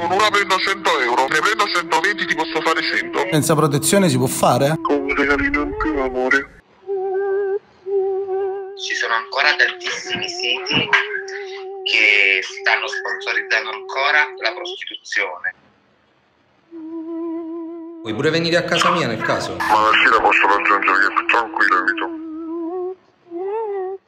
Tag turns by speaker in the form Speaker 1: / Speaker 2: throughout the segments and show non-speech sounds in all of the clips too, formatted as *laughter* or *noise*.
Speaker 1: Un'ora prendo 100 euro, ne prendo 120 ti posso fare 100.
Speaker 2: Senza protezione si può fare?
Speaker 1: Con un regalino in più, amore.
Speaker 3: Ci sono ancora tantissimi siti che stanno sponsorizzando ancora la prostituzione.
Speaker 4: Vuoi pure venire a casa mia nel caso?
Speaker 1: Ma la sera posso raggiungere più tranquillo, evito.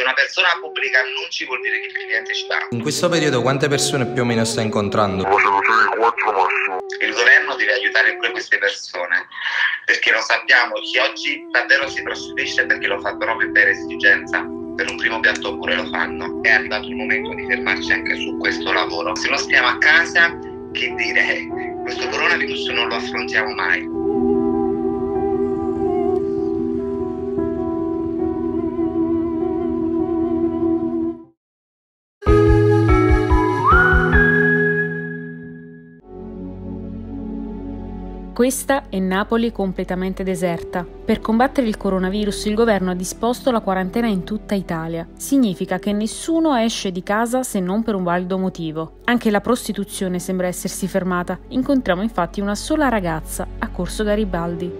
Speaker 3: Se una persona pubblica annunci vuol dire che il cliente ci va.
Speaker 4: In questo periodo quante persone più o meno stai incontrando?
Speaker 1: Facevo 3, 4 massimo.
Speaker 3: Il governo deve aiutare pure queste persone, perché lo sappiamo, chi oggi davvero si prostituisce perché lo fa proprio per esigenza, per un primo piatto pure lo fanno. È arrivato il momento di fermarci anche su questo lavoro. Se non stiamo a casa, che dire, *laughs* questo coronavirus non lo affrontiamo mai.
Speaker 5: Questa è Napoli completamente deserta. Per combattere il coronavirus il governo ha disposto la quarantena in tutta Italia. Significa che nessuno esce di casa se non per un valido motivo. Anche la prostituzione sembra essersi fermata. Incontriamo infatti una sola ragazza a Corso Garibaldi.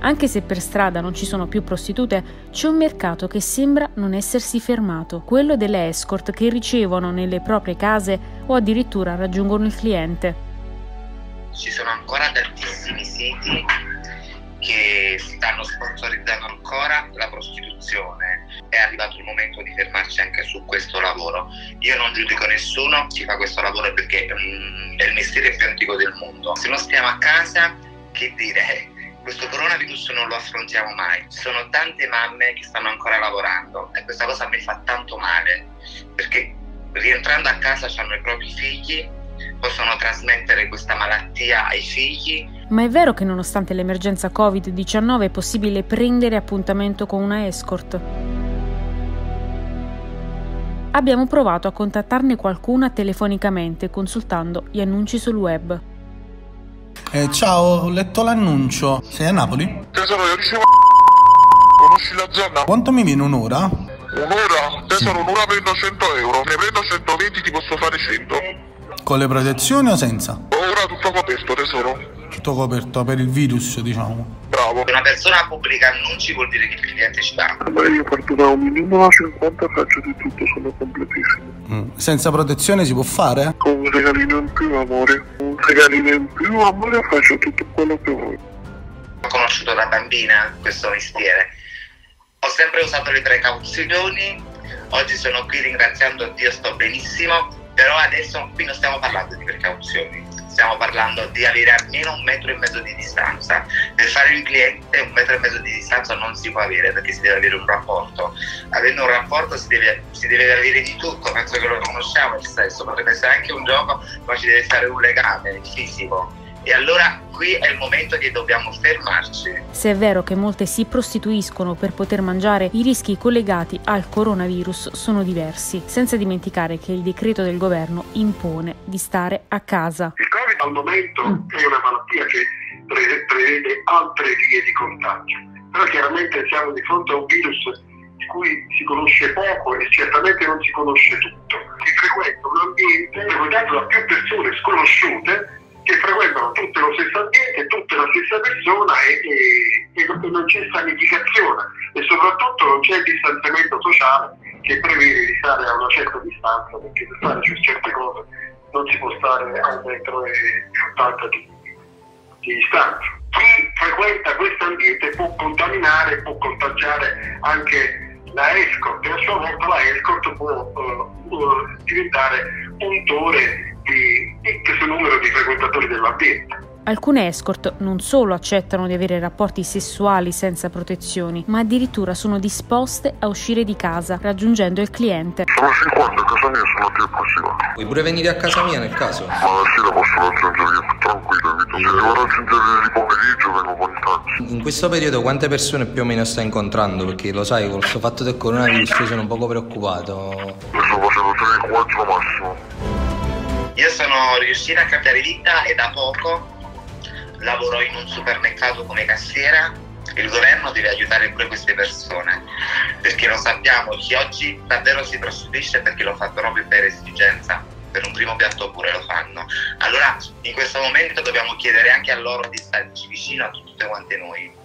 Speaker 5: Anche se per strada non ci sono più prostitute, c'è un mercato che sembra non essersi fermato, quello delle escort che ricevono nelle proprie case o addirittura raggiungono il cliente
Speaker 3: ci sono ancora tantissimi siti che stanno sponsorizzando ancora la prostituzione. È arrivato il momento di fermarci anche su questo lavoro. Io non giudico nessuno, chi fa questo lavoro perché mm, è il mestiere più antico del mondo. Se non stiamo a casa, che dire? *laughs* Questo coronavirus non lo affrontiamo mai. Ci sono tante mamme che stanno ancora lavorando e questa cosa mi fa tanto male perché rientrando a casa hanno i propri figli possono trasmettere questa malattia ai figli.
Speaker 5: Ma è vero che nonostante l'emergenza Covid-19 è possibile prendere appuntamento con una escort? Abbiamo provato a contattarne qualcuna telefonicamente consultando gli annunci sul web.
Speaker 2: Eh, ciao, ho letto l'annuncio. Sei a Napoli?
Speaker 1: Tesoro, io ricevo Conosci la zona?
Speaker 2: Quanto mi viene un'ora?
Speaker 1: Un'ora? Tesoro, un'ora prendo 100 euro. Ne prendo 120 ti posso fare 100.
Speaker 2: Con le protezioni o senza?
Speaker 1: Ora tutto coperto, tesoro.
Speaker 2: Tutto coperto per il virus, diciamo.
Speaker 1: Bravo.
Speaker 3: Se una persona pubblica annunci vuol dire che il cliente ci va.
Speaker 1: Ma io parto da un minimo a 50 faccio di tutto, sono completissimo.
Speaker 2: Mm. Senza protezione si può fare?
Speaker 1: Con un regalino in più, amore. Un regalino in più, amore, faccio tutto quello che vuoi.
Speaker 3: Ho conosciuto da bambina questo mestiere. Ho sempre usato le precauzioni. Oggi sono qui ringraziando Dio, sto benissimo però adesso qui non stiamo parlando di precauzioni, stiamo parlando di avere almeno un metro e mezzo di distanza. Per fare il cliente un metro e mezzo di distanza non si può avere perché si deve avere un rapporto. Avendo un rapporto si deve, si deve avere di tutto, penso che lo conosciamo il sesso, potrebbe essere anche un gioco, ma ci deve stare un legame fisico. E allora qui è il momento che dobbiamo fermarci.
Speaker 5: Se è vero che molte si prostituiscono per poter mangiare, i rischi collegati al coronavirus sono diversi, senza dimenticare che il decreto del governo impone di stare a casa.
Speaker 6: Il Covid al momento è una malattia che prevede altre vie di contagio, però chiaramente siamo di fronte a un virus di cui si conosce poco e certamente non si conosce tutto. Si frequenta un ambiente frequentato da più persone sconosciute frequentano tutte lo stesso ambiente, tutte la stessa persona e, e, e, non c'è sanificazione e soprattutto non c'è distanziamento sociale che prevede di stare a una certa distanza perché per fare certe cose non si può stare a un metro e 80 di, di distanza. Chi frequenta questo ambiente può contaminare, può contagiare anche la escort e a sua volta la escort può uh, uh, diventare puntore di X numero di frequentatori dell'ambiente.
Speaker 5: Alcune escort non solo accettano di avere rapporti sessuali senza protezioni, ma addirittura sono disposte a uscire di casa, raggiungendo il cliente.
Speaker 1: Sono 50, a casa mia sono più possibile.
Speaker 4: Vuoi pure venire a casa mia nel caso?
Speaker 1: Ma la sera posso raggiungere più tranquillo, Vito. Se devo raggiungere di pomeriggio vengo con il taxi.
Speaker 4: In questo periodo quante persone più o meno stai incontrando? Perché lo sai, con questo fatto del coronavirus sono un poco preoccupato.
Speaker 1: Io sto facendo 3-4 massimo.
Speaker 3: Io sono riuscita a cambiare vita e da poco lavoro in un supermercato come cassiera. Il governo deve aiutare pure queste persone, perché lo sappiamo, chi oggi davvero si prostituisce perché lo fa proprio per esigenza, per un primo piatto pure lo Allora in questo momento dobbiamo chiedere anche a loro di starci vicino a tutte quante noi.